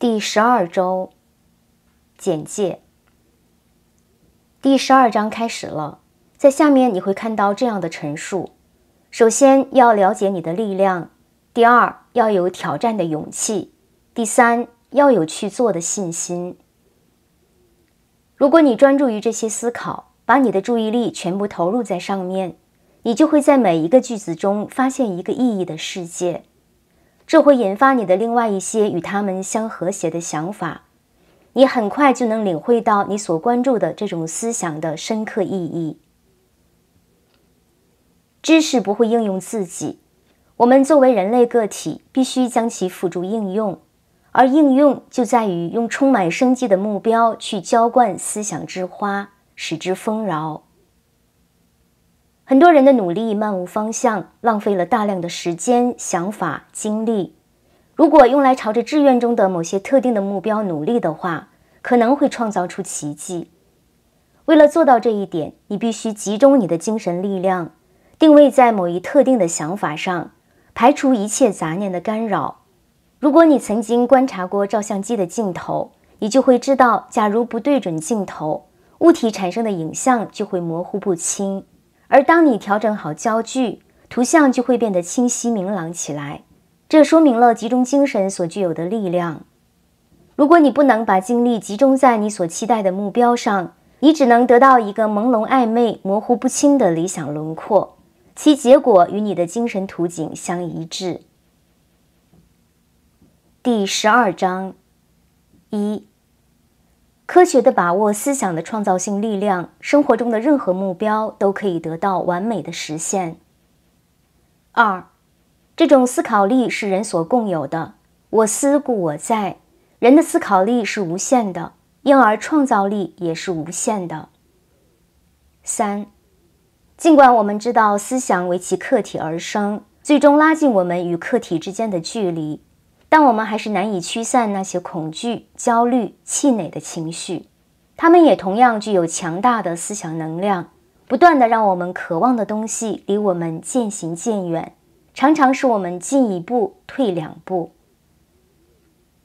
第十二周简介。第十二章开始了，在下面你会看到这样的陈述：首先要了解你的力量；第二，要有挑战的勇气；第三，要有去做的信心。如果你专注于这些思考，把你的注意力全部投入在上面，你就会在每一个句子中发现一个意义的世界。这会引发你的另外一些与他们相和谐的想法，你很快就能领会到你所关注的这种思想的深刻意义。知识不会应用自己，我们作为人类个体必须将其辅助应用，而应用就在于用充满生机的目标去浇灌思想之花，使之丰饶。很多人的努力漫无方向，浪费了大量的时间、想法、精力。如果用来朝着志愿中的某些特定的目标努力的话，可能会创造出奇迹。为了做到这一点，你必须集中你的精神力量，定位在某一特定的想法上，排除一切杂念的干扰。如果你曾经观察过照相机的镜头，你就会知道，假如不对准镜头，物体产生的影像就会模糊不清。而当你调整好焦距，图像就会变得清晰明朗起来。这说明了集中精神所具有的力量。如果你不能把精力集中在你所期待的目标上，你只能得到一个朦胧暧昧、模糊不清的理想轮廓，其结果与你的精神图景相一致。第十二章一。科学的把握思想的创造性力量，生活中的任何目标都可以得到完美的实现。二，这种思考力是人所共有的。我思故我在，人的思考力是无限的，因而创造力也是无限的。三，尽管我们知道思想为其客体而生，最终拉近我们与客体之间的距离。但我们还是难以驱散那些恐惧、焦虑、气馁的情绪，他们也同样具有强大的思想能量，不断的让我们渴望的东西离我们渐行渐远，常常使我们进一步退两步。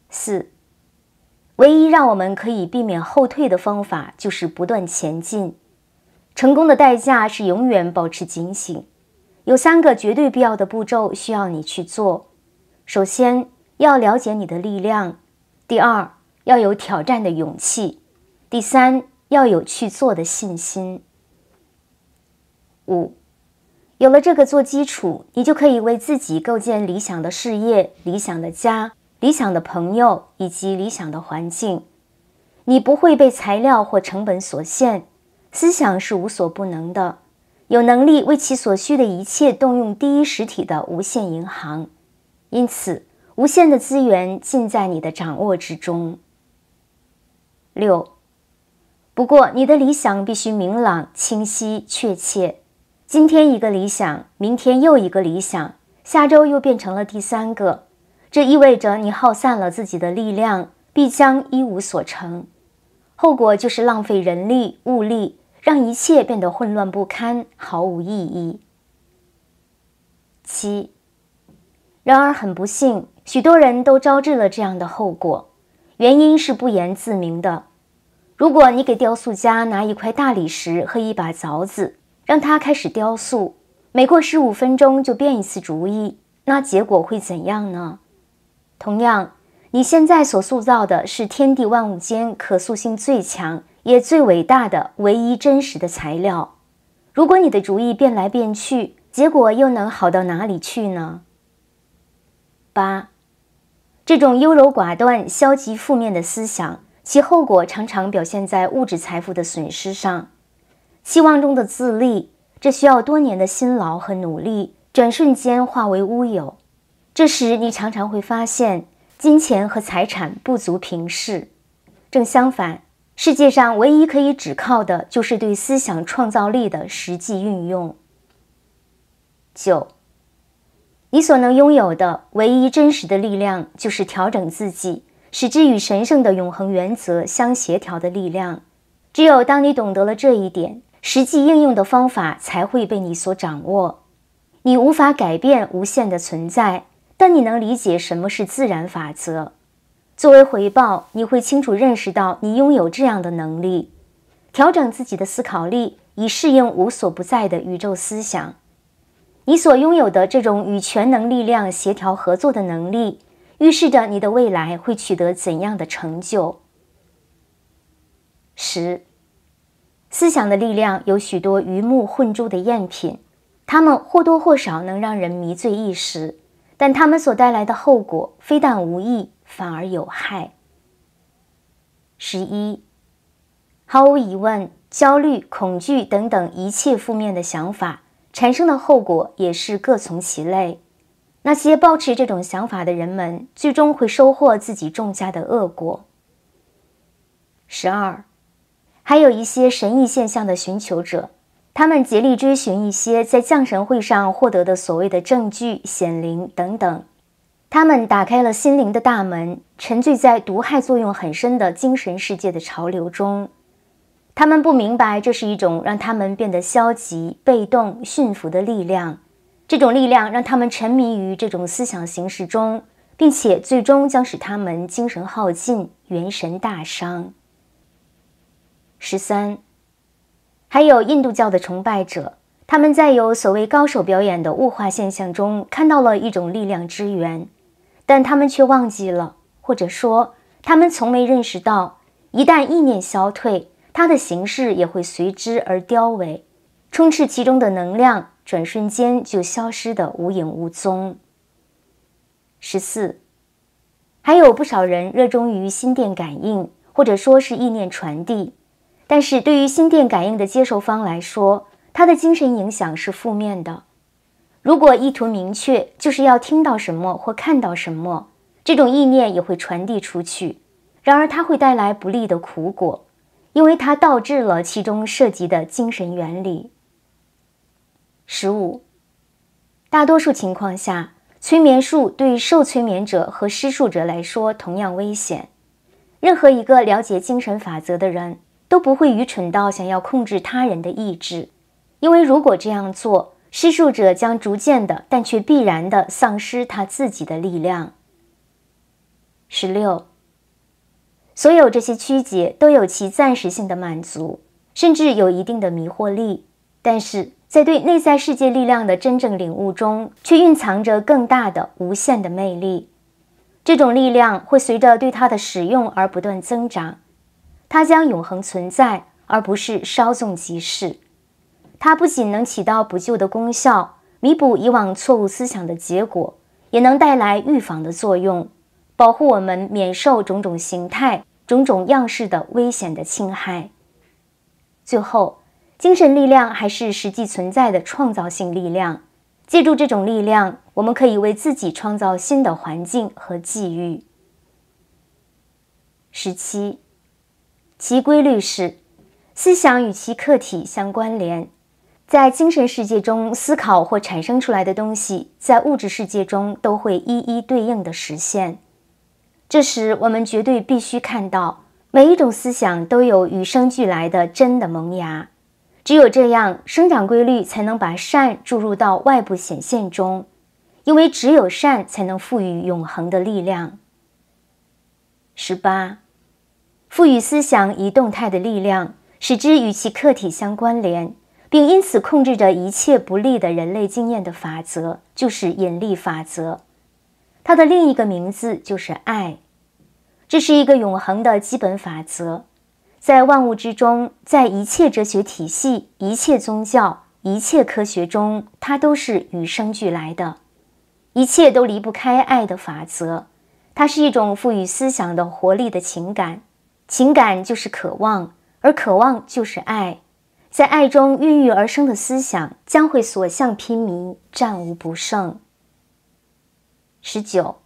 四，唯一让我们可以避免后退的方法就是不断前进。成功的代价是永远保持警醒。有三个绝对必要的步骤需要你去做。首先。要了解你的力量，第二要有挑战的勇气，第三要有去做的信心。五，有了这个做基础，你就可以为自己构建理想的事业、理想的家、理想的朋友以及理想的环境。你不会被材料或成本所限，思想是无所不能的，有能力为其所需的一切动用第一实体的无限银行。因此。无限的资源尽在你的掌握之中。六，不过你的理想必须明朗、清晰、确切。今天一个理想，明天又一个理想，下周又变成了第三个。这意味着你耗散了自己的力量，必将一无所成。后果就是浪费人力物力，让一切变得混乱不堪，毫无意义。七，然而很不幸。许多人都招致了这样的后果，原因是不言自明的。如果你给雕塑家拿一块大理石和一把凿子，让他开始雕塑，每过十五分钟就变一次主意，那结果会怎样呢？同样，你现在所塑造的是天地万物间可塑性最强也最伟大的唯一真实的材料。如果你的主意变来变去，结果又能好到哪里去呢？八。这种优柔寡断、消极负面的思想，其后果常常表现在物质财富的损失上。期望中的自立，这需要多年的辛劳和努力，转瞬间化为乌有。这时，你常常会发现，金钱和财产不足平视。正相反，世界上唯一可以只靠的，就是对思想创造力的实际运用。九。你所能拥有的唯一真实的力量，就是调整自己，使之与神圣的永恒原则相协调的力量。只有当你懂得了这一点，实际应用的方法才会被你所掌握。你无法改变无限的存在，但你能理解什么是自然法则。作为回报，你会清楚认识到你拥有这样的能力：调整自己的思考力，以适应无所不在的宇宙思想。你所拥有的这种与全能力量协调合作的能力，预示着你的未来会取得怎样的成就。十，思想的力量有许多鱼目混珠的赝品，它们或多或少能让人迷醉一时，但它们所带来的后果非但无益，反而有害。十一，毫无疑问，焦虑、恐惧等等一切负面的想法。产生的后果也是各从其类。那些抱持这种想法的人们，最终会收获自己种下的恶果。十二，还有一些神异现象的寻求者，他们竭力追寻一些在降神会上获得的所谓的证据、显灵等等。他们打开了心灵的大门，沉醉在毒害作用很深的精神世界的潮流中。他们不明白，这是一种让他们变得消极、被动、驯服的力量。这种力量让他们沉迷于这种思想形式中，并且最终将使他们精神耗尽、元神大伤。十三，还有印度教的崇拜者，他们在有所谓高手表演的物化现象中看到了一种力量之源，但他们却忘记了，或者说，他们从没认识到，一旦意念消退。它的形式也会随之而凋萎，充斥其中的能量转瞬间就消失的无影无踪。十四，还有不少人热衷于心电感应，或者说是意念传递，但是对于心电感应的接受方来说，它的精神影响是负面的。如果意图明确，就是要听到什么或看到什么，这种意念也会传递出去，然而它会带来不利的苦果。因为它导致了其中涉及的精神原理。十五，大多数情况下，催眠术对受催眠者和施术者来说同样危险。任何一个了解精神法则的人都不会愚蠢到想要控制他人的意志，因为如果这样做，施术者将逐渐的，但却必然的丧失他自己的力量。十六。所有这些曲解都有其暂时性的满足，甚至有一定的迷惑力，但是在对内在世界力量的真正领悟中，却蕴藏着更大的无限的魅力。这种力量会随着对它的使用而不断增长，它将永恒存在，而不是稍纵即逝。它不仅能起到补救的功效，弥补以往错误思想的结果，也能带来预防的作用。保护我们免受种种形态、种种样式的危险的侵害。最后，精神力量还是实际存在的创造性力量。借助这种力量，我们可以为自己创造新的环境和际遇。十七，其规律是：思想与其客体相关联。在精神世界中思考或产生出来的东西，在物质世界中都会一一对应的实现。这时，我们绝对必须看到，每一种思想都有与生俱来的真的萌芽。只有这样，生长规律才能把善注入到外部显现中，因为只有善才能赋予永恒的力量。十八，赋予思想以动态的力量，使之与其客体相关联，并因此控制着一切不利的人类经验的法则，就是引力法则。它的另一个名字就是爱。这是一个永恒的基本法则，在万物之中，在一切哲学体系、一切宗教、一切科学中，它都是与生俱来的。一切都离不开爱的法则。它是一种赋予思想的活力的情感，情感就是渴望，而渴望就是爱。在爱中孕育而生的思想，将会所向披靡，战无不胜。十九，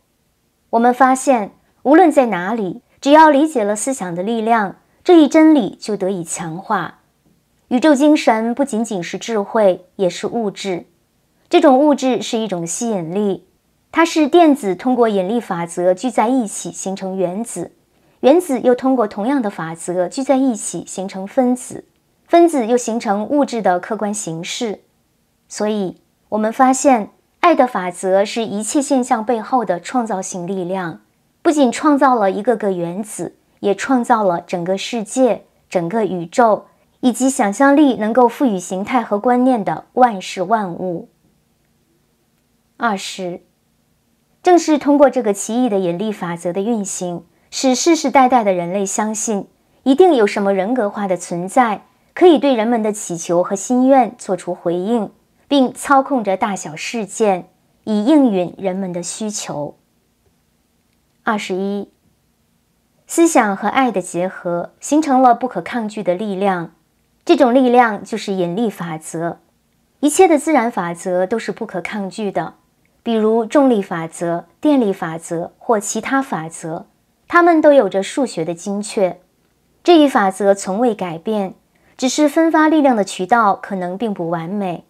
我们发现。无论在哪里，只要理解了思想的力量，这一真理就得以强化。宇宙精神不仅仅是智慧，也是物质。这种物质是一种吸引力，它是电子通过引力法则聚在一起形成原子，原子又通过同样的法则聚在一起形成分子，分子又形成物质的客观形式。所以，我们发现，爱的法则是一切现象背后的创造性力量。不仅创造了一个个原子，也创造了整个世界、整个宇宙，以及想象力能够赋予形态和观念的万事万物。二是，正是通过这个奇异的引力法则的运行，使世世代代的人类相信，一定有什么人格化的存在，可以对人们的祈求和心愿做出回应，并操控着大小事件，以应允人们的需求。二十一，思想和爱的结合形成了不可抗拒的力量，这种力量就是引力法则。一切的自然法则都是不可抗拒的，比如重力法则、电力法则或其他法则，它们都有着数学的精确。这一法则从未改变，只是分发力量的渠道可能并不完美。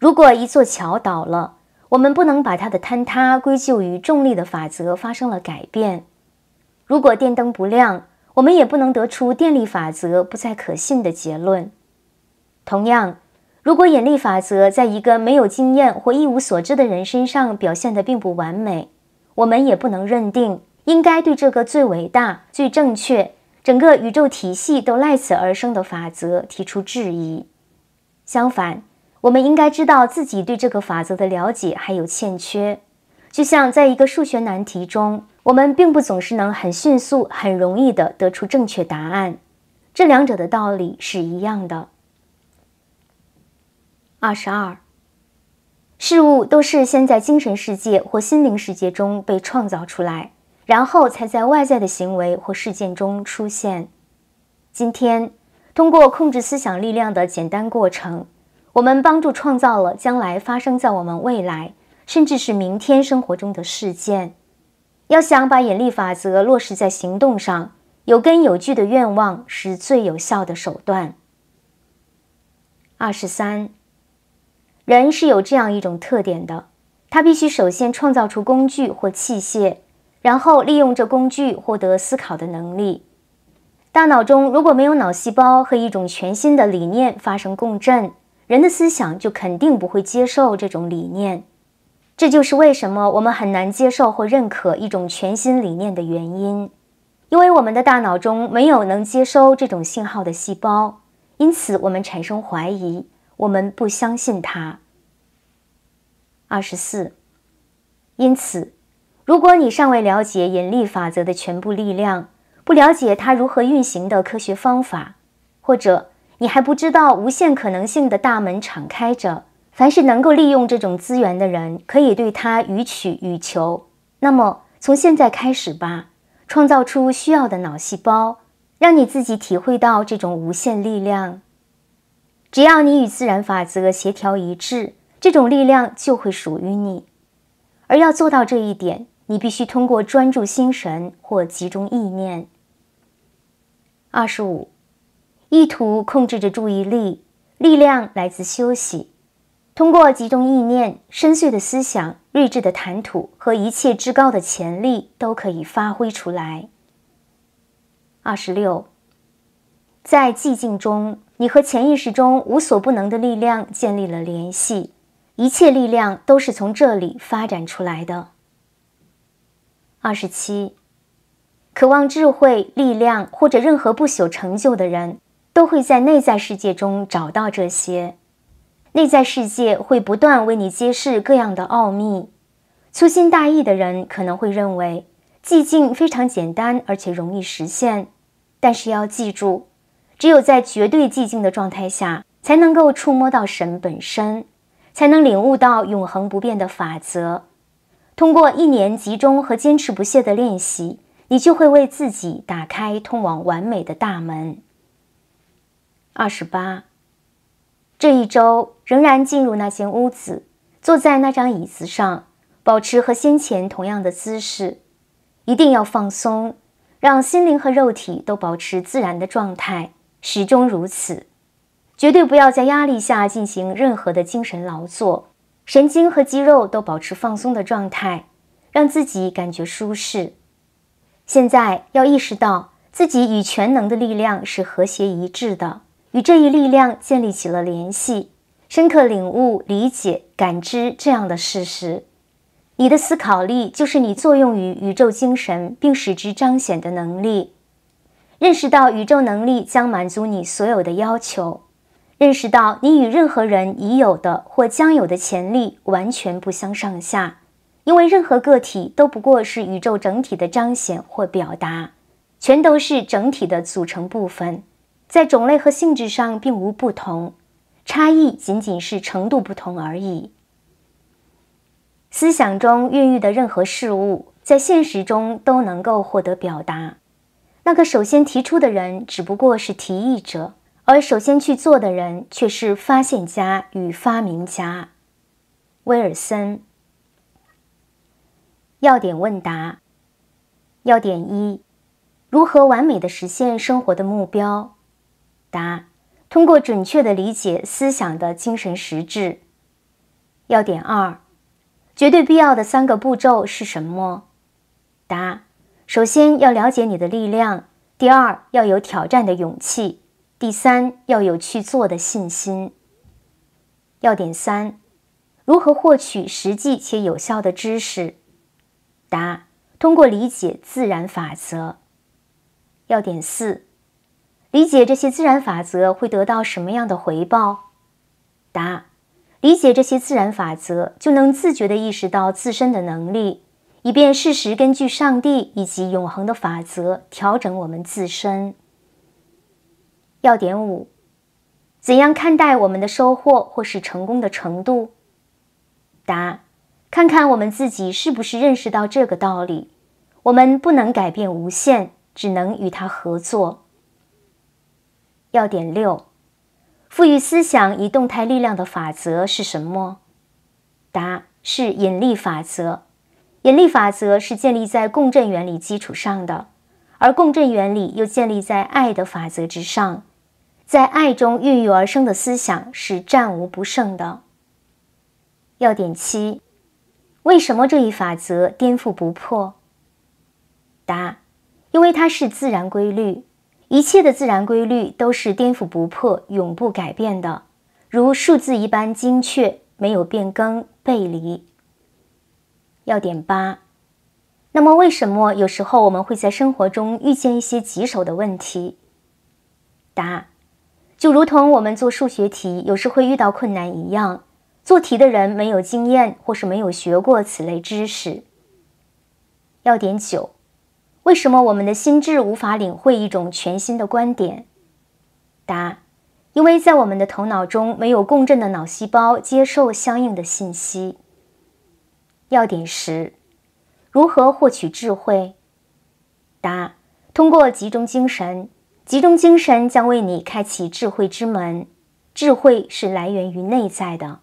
如果一座桥倒了，我们不能把它的坍塌归咎于重力的法则发生了改变。如果电灯不亮，我们也不能得出电力法则不再可信的结论。同样，如果引力法则在一个没有经验或一无所知的人身上表现得并不完美，我们也不能认定应该对这个最伟大、最正确、整个宇宙体系都赖此而生的法则提出质疑。相反，我们应该知道自己对这个法则的了解还有欠缺，就像在一个数学难题中，我们并不总是能很迅速、很容易地得出正确答案。这两者的道理是一样的。二十二，事物都是先在精神世界或心灵世界中被创造出来，然后才在外在的行为或事件中出现。今天，通过控制思想力量的简单过程。我们帮助创造了将来发生在我们未来，甚至是明天生活中的事件。要想把引力法则落实在行动上，有根有据的愿望是最有效的手段。二十三，人是有这样一种特点的：他必须首先创造出工具或器械，然后利用这工具获得思考的能力。大脑中如果没有脑细胞和一种全新的理念发生共振，人的思想就肯定不会接受这种理念，这就是为什么我们很难接受或认可一种全新理念的原因，因为我们的大脑中没有能接收这种信号的细胞，因此我们产生怀疑，我们不相信它。二十四，因此，如果你尚未了解引力法则的全部力量，不了解它如何运行的科学方法，或者。你还不知道无限可能性的大门敞开着，凡是能够利用这种资源的人，可以对它予取予求。那么，从现在开始吧，创造出需要的脑细胞，让你自己体会到这种无限力量。只要你与自然法则协调一致，这种力量就会属于你。而要做到这一点，你必须通过专注心神或集中意念。二十五。意图控制着注意力，力量来自休息。通过集中意念，深邃的思想、睿智的谈吐和一切至高的潜力都可以发挥出来。二十六，在寂静中，你和潜意识中无所不能的力量建立了联系，一切力量都是从这里发展出来的。二十七，渴望智慧、力量或者任何不朽成就的人。都会在内在世界中找到这些，内在世界会不断为你揭示各样的奥秘。粗心大意的人可能会认为寂静非常简单而且容易实现，但是要记住，只有在绝对寂静的状态下，才能够触摸到神本身，才能领悟到永恒不变的法则。通过一年集中和坚持不懈的练习，你就会为自己打开通往完美的大门。二十八，这一周仍然进入那间屋子，坐在那张椅子上，保持和先前同样的姿势，一定要放松，让心灵和肉体都保持自然的状态，始终如此。绝对不要在压力下进行任何的精神劳作，神经和肌肉都保持放松的状态，让自己感觉舒适。现在要意识到自己与全能的力量是和谐一致的。与这一力量建立起了联系，深刻领悟、理解、感知这样的事实，你的思考力就是你作用于宇宙精神并使之彰显的能力。认识到宇宙能力将满足你所有的要求，认识到你与任何人已有的或将有的潜力完全不相上下，因为任何个体都不过是宇宙整体的彰显或表达，全都是整体的组成部分，在种类和性质上并无不同，差异仅仅是程度不同而已。思想中孕育的任何事物，在现实中都能够获得表达。那个首先提出的人只不过是提议者，而首先去做的人却是发现家与发明家。威尔森。要点问答：要点一，如何完美的实现生活的目标？答：通过准确的理解思想的精神实质。要点二，绝对必要的三个步骤是什么？答。首先要了解你的力量，第二要有挑战的勇气，第三要有去做的信心。要点三：如何获取实际且有效的知识？答：通过理解自然法则。要点四：理解这些自然法则会得到什么样的回报？答：理解这些自然法则，就能自觉地意识到自身的能力。以便适时根据上帝以及永恒的法则调整我们自身。要点五：怎样看待我们的收获或是成功的程度？答：看看我们自己是不是认识到这个道理。我们不能改变无限，只能与它合作。要点六：赋予思想以动态力量的法则是什么？答：是引力法则。引力法则是建立在共振原理基础上的，而共振原理又建立在爱的法则之上。在爱中孕育而生的思想是战无不胜的。要点七：为什么这一法则颠覆不破？答：因为它是自然规律，一切的自然规律都是颠覆不破、永不改变的，如数字一般精确，没有变更、背离。要点八，那么为什么有时候我们会在生活中遇见一些棘手的问题？答：就如同我们做数学题有时会遇到困难一样，做题的人没有经验或是没有学过此类知识。要点九，为什么我们的心智无法领会一种全新的观点？答：因为在我们的头脑中没有共振的脑细胞接受相应的信息。要点十：如何获取智慧？答：通过集中精神，集中精神将为你开启智慧之门。智慧是来源于内在的。